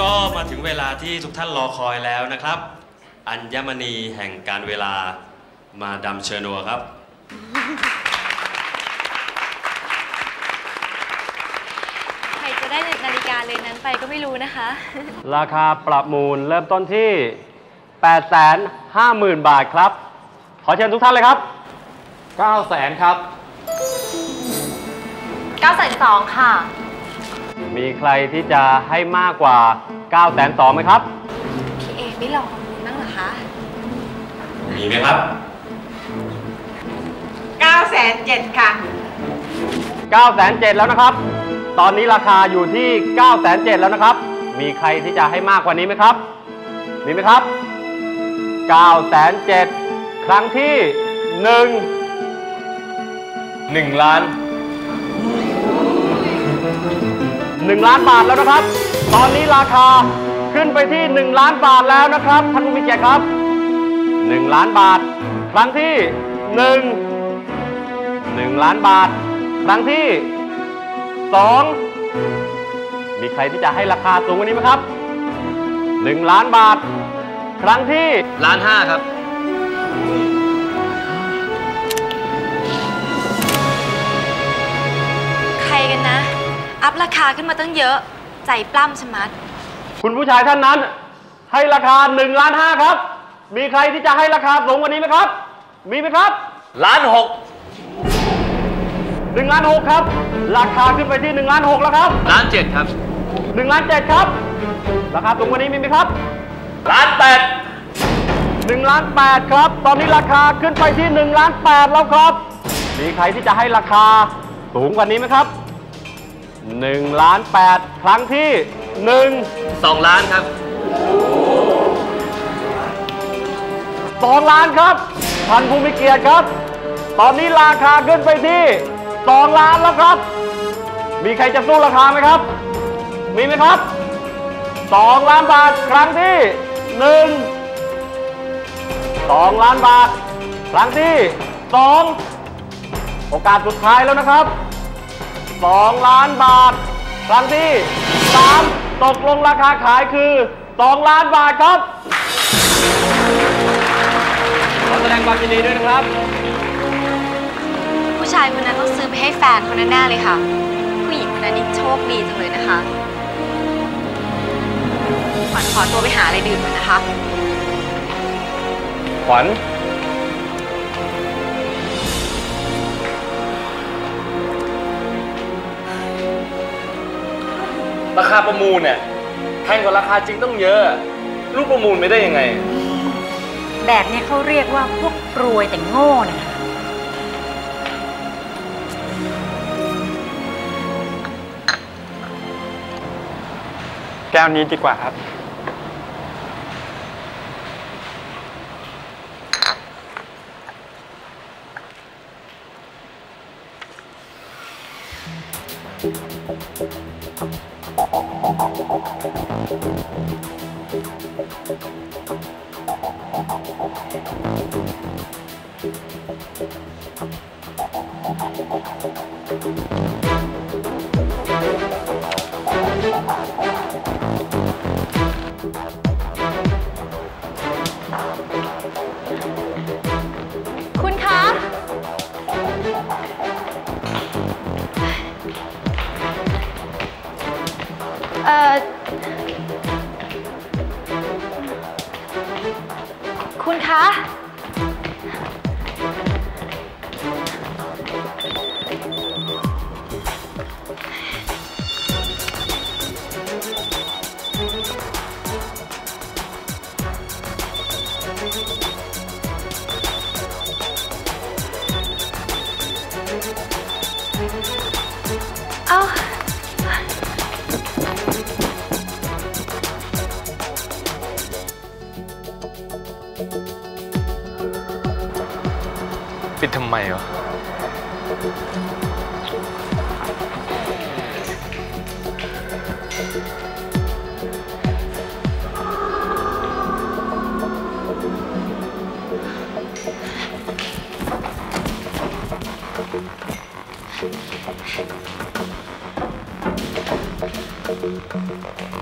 ก็มาถึงเวลาที่ทุกท่านรอคอยแล้วนะครับ อัญมณีแห่งการเวลามาดามเชอร์นัวครับ ใครจะได้นาฬิกาเรือนนั้นไปก็ไม่รู้นะคะ ราคาประมูลเริ่มต้นที่ 850,000 บาทครับ ขอเชิญทุกท่านเลยครับ 9 0 0 0 0ครับ 9 2 0 0ค่ะ มีใครที่จะให้มากกว่า9 2 0 0 0ไหมครับ พี่เอไม่ลองประมูลบ้างเหรอคะ มีไหมครับ9 7 0 0 0ค่ะ9 7 0 0 0แล้วนะครับ ตอนนี้ราคาอยู่ที่9 7 0 0 0แล้วนะครับ มีใครที่จะให้มากกว่านี้ไหมครับ มีไหมครับ9 7 0 0ครั้งที่ 1 1ล้าน 1 ล้านบาทแล้วนะครับ ตอนนี้ราคาขึ้นไปที่ 1 ล้านบาทแล้วนะครับท่านผู้มีเกียรติครับ 1 ล้านบาท ครั้งที่ 1 1 ล้านบาท ครั้งที่ 2 มีใครที่จะให้ราคาสูงกว่านี้ไหมครับ 1 ล้านบาท ครั้งที่ล้านห้าครับ อัพราคาขึ้นมาตั้งเยอะ ใจปล้ำชะมัด คุณผู้ชายท่านนั้น ให้ราคา1ล้านห้าครับ มีใครที่จะให้ราคาสูงกว่านี้ไหมครับ มีไหมครับล้านหกหนึ่งล้านหกครับ ราคาขึ้นไปที่1ล้านหกแล้วครับล้านเจ็ดครับหนึ่งล้านเจ็ดครับ ราคาสูงกว่านี้มีไหมครับล้านแปดหนึ่งล้านแปดครับ ตอนนี้ราคาขึ้นไปที่1ล้านแปดแล้วครับ มีใครที่จะให้ราคาสูงกว่านี้ไหมครับ 1ล้านแปดครั้งที่ 1 2 ล้านครับสองล้านครับท่านผู้มีเกียรติครับ ตอนนี้ราคาขึ้นไปที่สองล้านแล้วครับ มีใครจะสู้ราคาไหมครับ มีไหมครับสองล้านบาทครั้งที่หนึ่งสองล้านบาท ครั้งที่สองโอกาสสุดท้ายแล้วนะครับ สองล้านบาท ครั้งที่สามตกลงราคาขายคือสองล้านบาทครับขอแสดงความยินดีด้วยนะครับ ผู้ชายคนนั้นต้องซื้อไปให้แฟนคนนั้นแน่เลยค่ะ ผู้หญิงคนนั้นนี่โชคดีจังเลยนะคะขวัญขอตัวไปหาอะไรดื่มก่อนนะคะ ขวัญ ราคาประมูลเนี่ยแพงกว่าราคาจริงต้องเยอะ รูปประมูลไม่ได้ยังไง แบบนี้เขาเรียกว่าพวกรวยแต่โง่นะคะแก้วนี้ดีกว่าครับ ハハハハ。ำไมวะ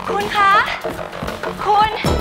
คุณคะ คุณ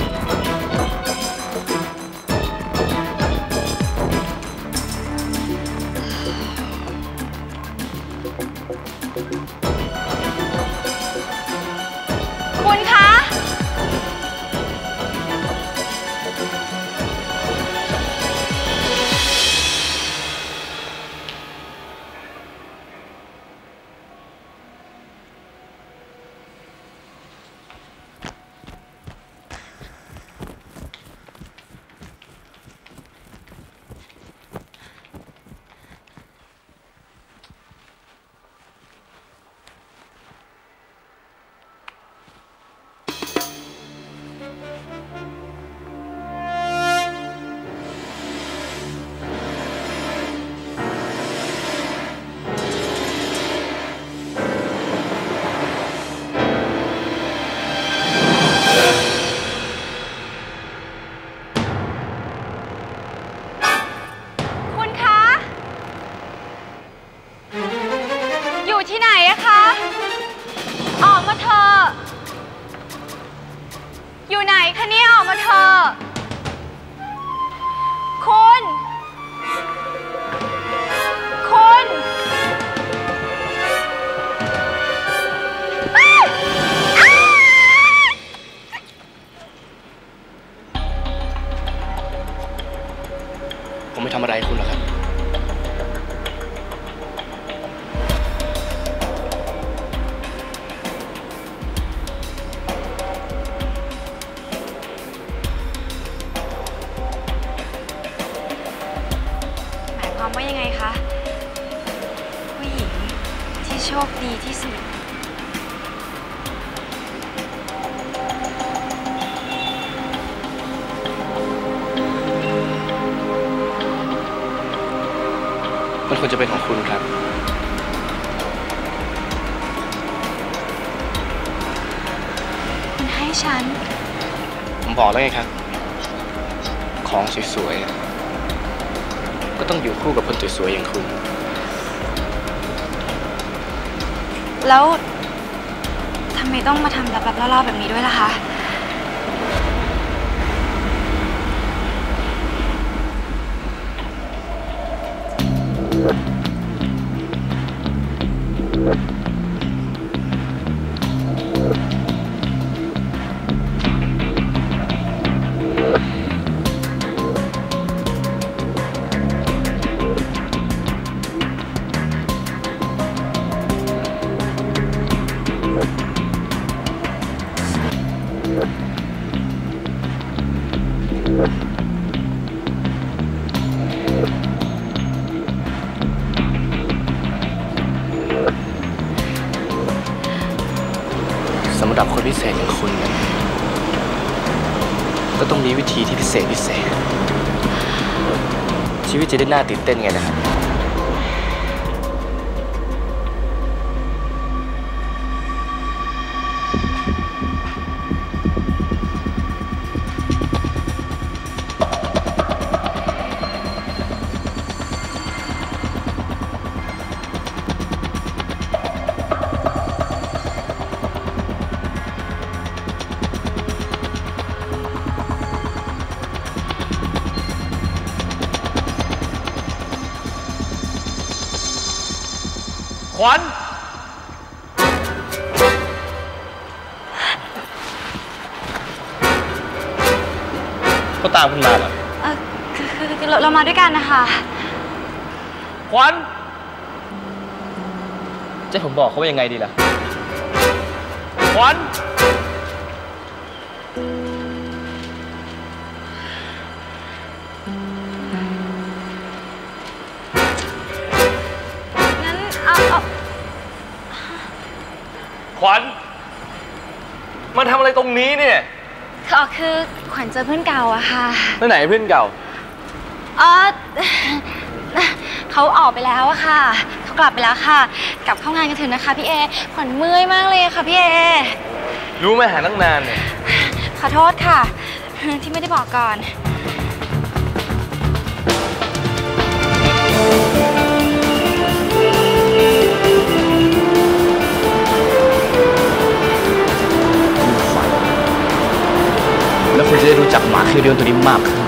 ควรจะเป็นของคุณครับ คุณให้ฉัน ผมบอกแล้วไงครับ ของสวยๆอะก็ต้องอยู่คู่กับคนสวยๆ อย่างคุณ แล้วทำไมต้องมาทำลับๆล่อๆแบบนี้ด้วยล่ะคะ ส ก็ต้องมีวิธีที่พิเศษพิเศษ ชีวิตจะได้น่าตื่นเต้นไงนะครับ วัญก็ตามคุณมาเหรอเออคือคือคือเราเรามาด้วยกันนะคะขวัญจะให้ผมบอกเขาว่ายังไงดีล่ะขวัญ นี้เนี่ยคือเอาคือขวัญเจอเพื่อนเก่าอะค่ะแล้วไหนเพื่อนเก่าอ๋อเขาออกไปแล้วอะค่ะ เขากลับไปแล้วค่ะ กลับเข้างานกันเถอะนะคะพี่เอ ขวัญเมื่อยมากเลยอะค่ะพี่เอ รู้ไหมหาตั้งนานเนี่ย ขอโทษค่ะ ที่ไม่ได้บอกก่อน จะได้รู้จักหมาคิริโอนตัวนี้มากขึ้น